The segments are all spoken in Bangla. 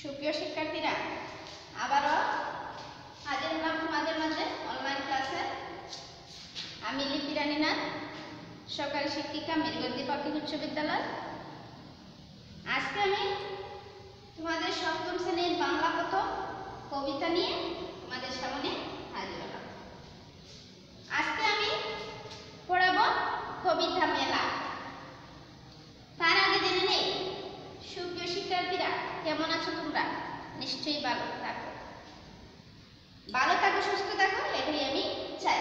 সুপ্রিয় শিক্ষার্থীরা, আবারও হাজির হলাম তোমাদের মাঝে অনলাইন ক্লাসে আমি লিপি রানীনাথ সরকারি শিক্ষিকা মেরগন্দি পাবলিক উচ্চ বিদ্যালয়। আজকে আমি তোমাদের সপ্তম শ্রেণির বাংলা প্রথম কবিতা নিয়ে তোমাদের সামনে হাজির হলাম। আজকে আমি পড়াবো কবিতা মেলা। বন্ধুরা নিশ্চয়ই ভালো থাকো। ভালো থাকো সুস্থ থাকো এটাই আমি চাই।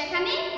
check on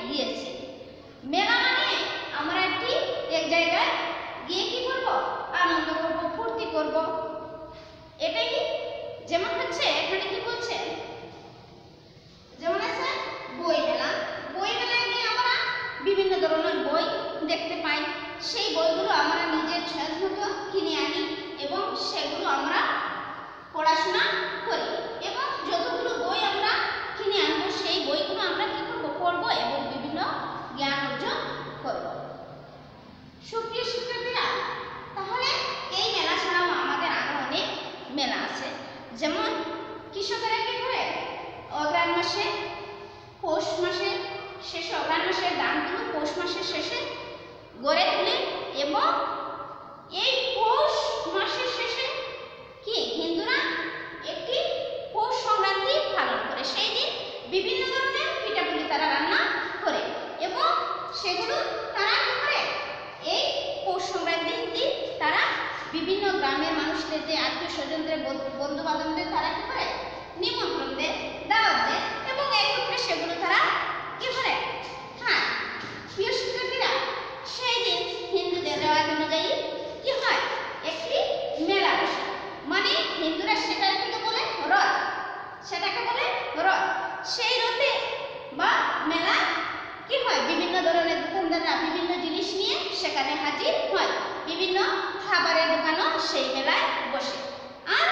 সেটাকে বলে রথ সেই রথে বা মেলা কি হয়? বিভিন্ন ধরনের দোকানদাররা বিভিন্ন জিনিস নিয়ে সেখানে হাজির হয়। বিভিন্ন খাবারের দোকানও সেই মেলায় বসে। আর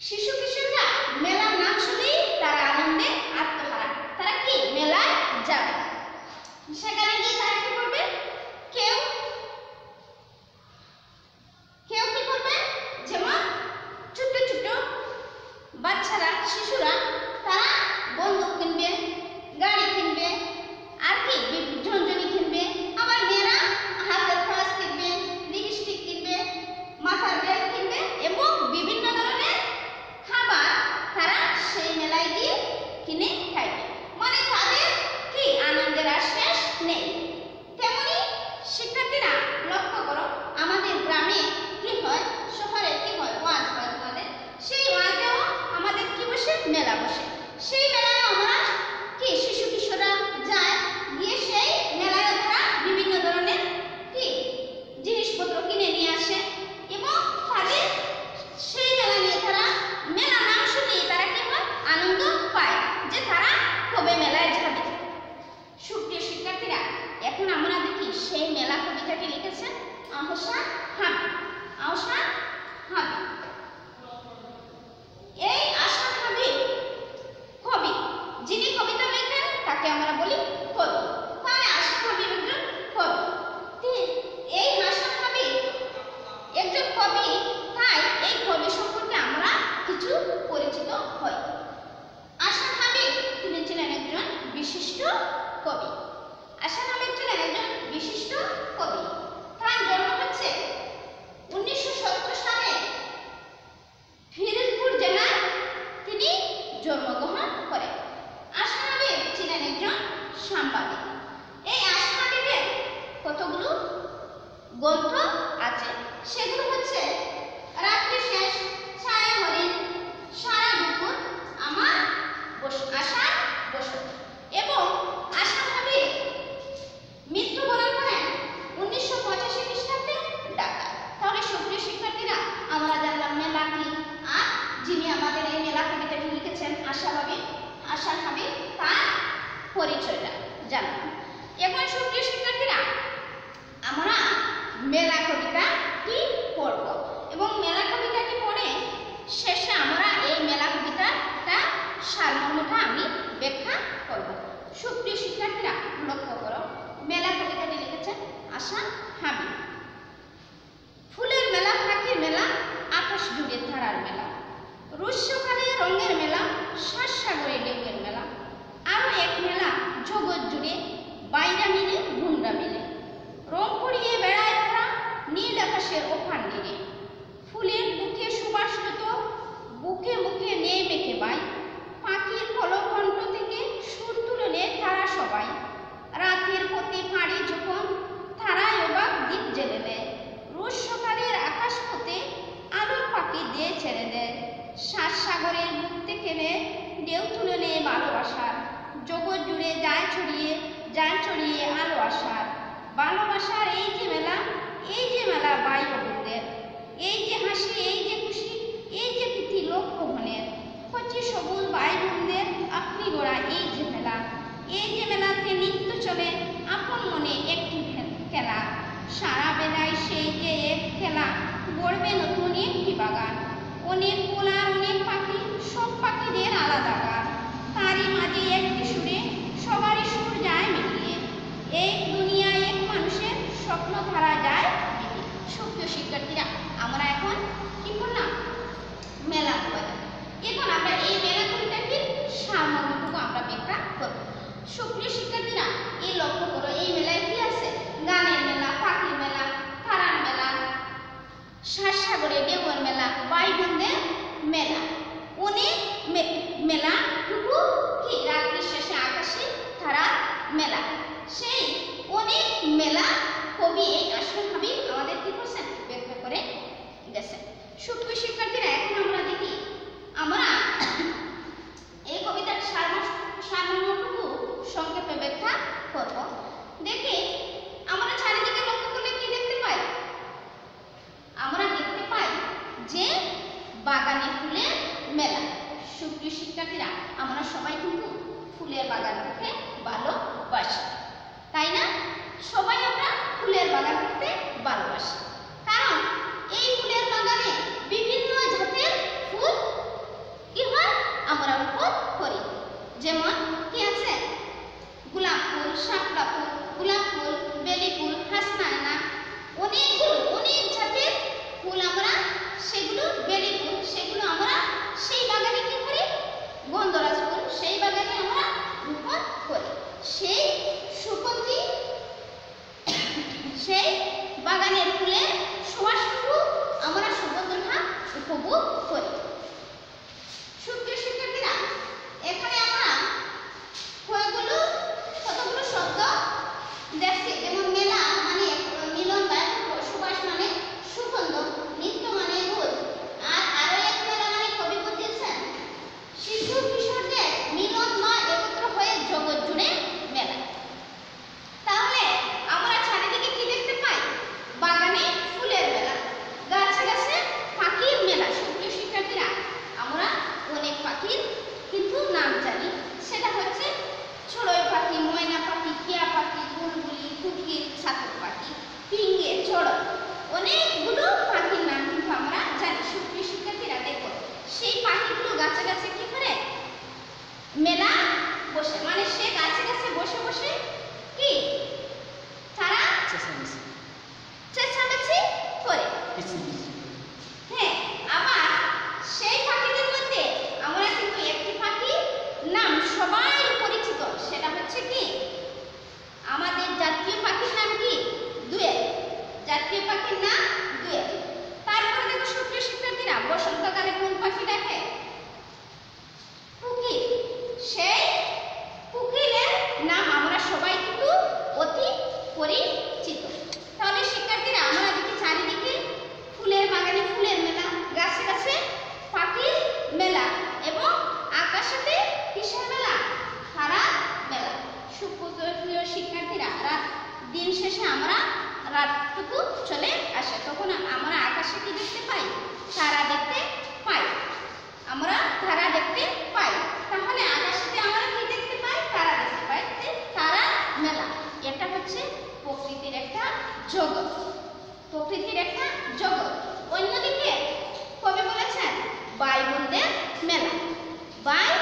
শিশু কিশোররা মেলার নাম শুনেই তারা আনন্দে আত্মহারা। তারা কি? মেলায় যাবে। সেখানে গিয়ে 洗漱了 બરાબર શ્રી আশা ভাবি তার পরিচয়টা জানলাম এখন সুপ্রিয় শিক্ষার্থীরা, আমরা মেলা কবিতা কি পড়ব? এবং মেলা কবিতাটি পড়ে? শেষে আমরা এই মেলা কবিতাটা সারমর্মটা আমি ব্যাখ্যা করব। সুপ্রিয় শিক্ষার্থীরা, লক্ষ্য করো, মেলা কবিতাটি লিখেছেন আশা হাবিব ফুলের মেলা, পাখির মেলা আকাশ জুড়ে তারার মেলা। রুস্যকালে রঙের মেলা শ্বাস সাগরে ঢেউয়ের মেলা, আরও এক মেলা জগৎ জুড়ে, বাইরা মিলে গুন্ডা মিলে। রং করিয়ে বেড়ায় তারা নীল আকাশের ওখান দিকে। ফুলের বুকে সুবাস যত বুকে মুখে নেই মেখে বাই। পাখির কলকণ্ঠ থেকে সুর তুলনে তারা সবাই। রাতের পথে পাড়ি যখন তারাই অবাক দ্বীপ জেলে দেয়। রোজ সকালের আকাশ পথে আলোর পাখি দিয়ে ছেড়ে দেয় সাত সাগরের বুক থেকে নে ঢেউ তুলে নেয় ভালোবাসার জগৎ জুড়ে যায় ছড়িয়ে যায় ছড়িয়ে আলো আসার। ভালোবাসার এই যে মেলা, এই যে মেলা বাই বন্ধুদের এই যে হাসি, এই যে খুশি, এই যে প্রীতি লক্ষ মনের হচ্ছে সবুজ ভাই বোনদের আপনি গোড়া এই যে মেলা। এই যে মেলাতে নিত্য চলে আপন মনে একটি খেলা। সারা বেলায় সেই যে এক খেলা গড়বে নতুন একটি বাগান অনেক ফুল আর অনেক পাখি সব পাখিদের আলাদা গান তারই মাঝে একটি সুরে সবারই সুর যায় মিলিয়ে এক দুনিয়ায় এক মানুষের স্বপ্ন ধারা যায় মিলিয়ে সুপ্রিয় শিক্ষার্থীরা আমরা এখন কি করলাম মেলা কবিতা এখন আমরা এই মেলা কবিতাটির সারমর্মটুকু আমরা ব্যাখ্যা করব সুপ্রিয় শিক্ষার্থীরা এই লক্ষ্য করো এই মেলায় কি আছে গানের মেলা পাখির মেলা তারার মেলা সাগরে ডেউয়ের মেলা। ভাই বোনদের মেলা। মে- মেলা টুকু কি? রাত্রি শেষে আকাশে তারা মেলা। সেই অনেক মেলা কবি এই আসল ভাবি আমাদের কি করছেন ব্যাখ্যা করে গেছেন। সুপ্রিয় শিক্ষার্থীরা, এখন আমরা দেখি আমরা এই কবিতার সারমর্ম- সারমর্মটুকু সংক্ষেপে ব্যাখ্যা করব। আমরা রাতটুকু চলে আসে। তখন আমরা আকাশে কি দেখতে পাই? তারা দেখতে পাই। আমরা তারা দেখতে পাই। তাহলে আকাশে আমরা কি দেখতে পাই? তারা দেখতে পাই। তারা মেলা। এটা হচ্ছে প্রকৃতির একটা জগৎ। প্রকৃতির একটা জগৎ। অন্যদিকে কবি বলেছেন বাই মেলা। বাই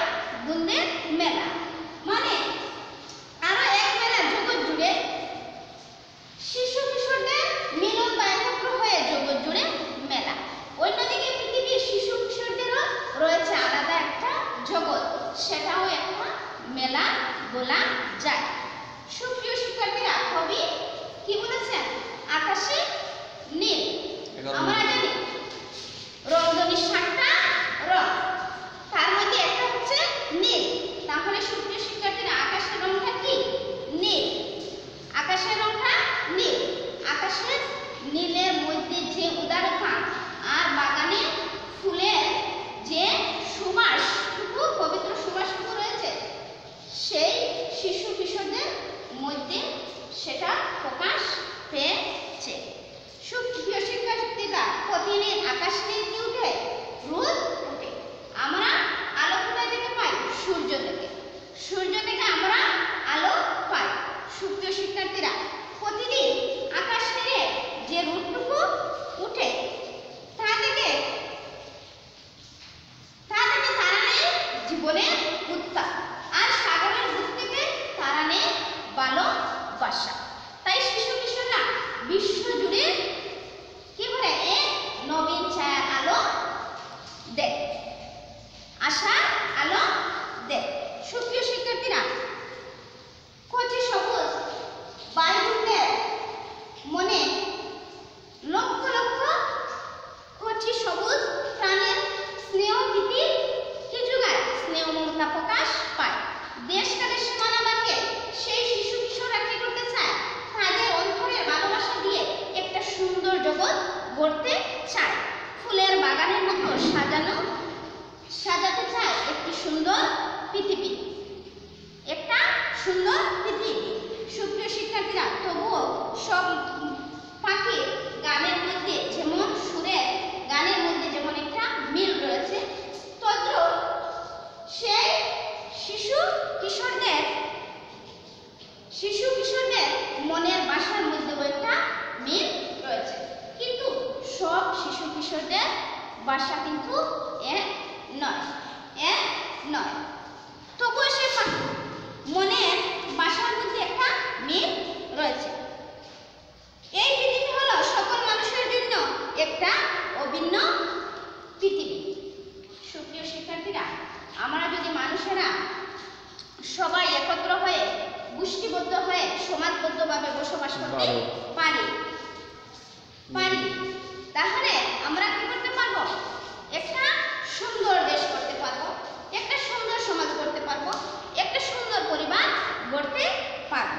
পারব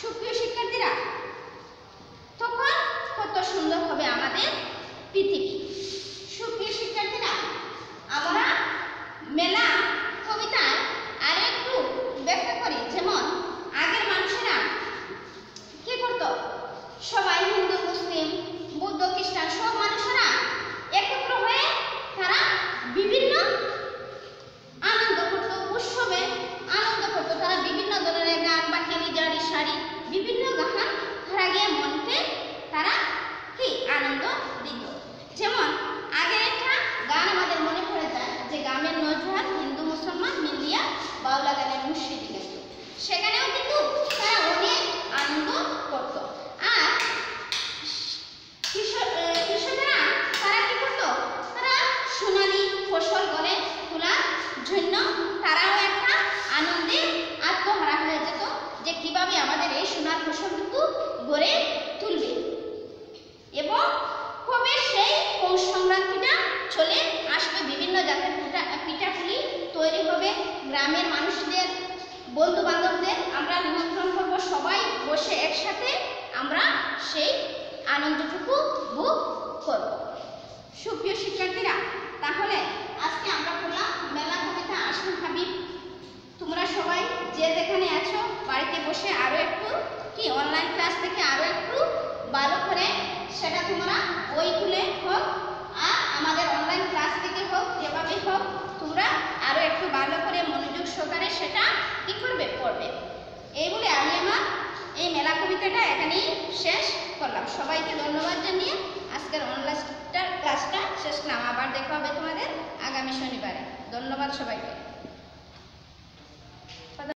সুপ্রিয় শিক্ষার্থীরা তখন কত সুন্দর হবে আমাদের পৃথিবী। সুপ্রিয় শিক্ষার্থীরা আমরা মেলা বসে একসাথে আমরা সেই আনন্দটুকু ভোগ করব। সুপ্রিয় শিক্ষার্থীরা, তাহলে আজকে আমরা পড়লাম মেলা কবিতা আসুন ভাবি। তোমরা সবাই যে যেখানে আছো, বাড়িতে বসে আরও একটু, কি অনলাইন ক্লাস থেকে আরও একটু ভালো করে সেটা তোমরা ওই খুলে হোক, আর আমাদের অনলাইন ক্লাস থেকে হোক, যেভাবে হোক, তোমরা আরও একটু ভালো করে মনোযোগ সহকারে সেটা কী করবে, পড়বে। এই বলে আমি আমার এই মেলা কবিতাটা এখানেই শেষ করলাম। সবাইকে ধন্যবাদ জানিয়ে আজকের অনলাইন ক্লাসটা শেষ করলাম। আবার দেখা হবে তোমাদের আগামী শনিবারে। ধন্যবাদ সবাইকে।